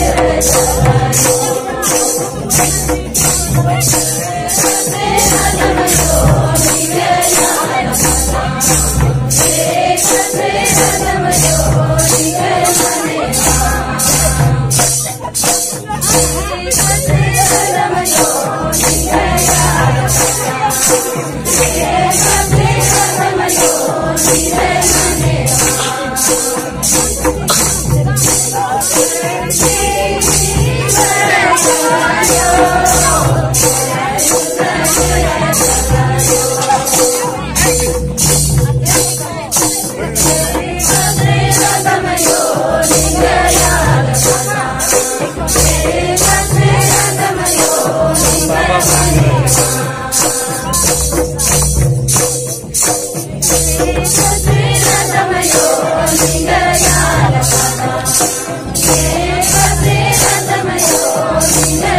Yes.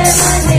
Yes.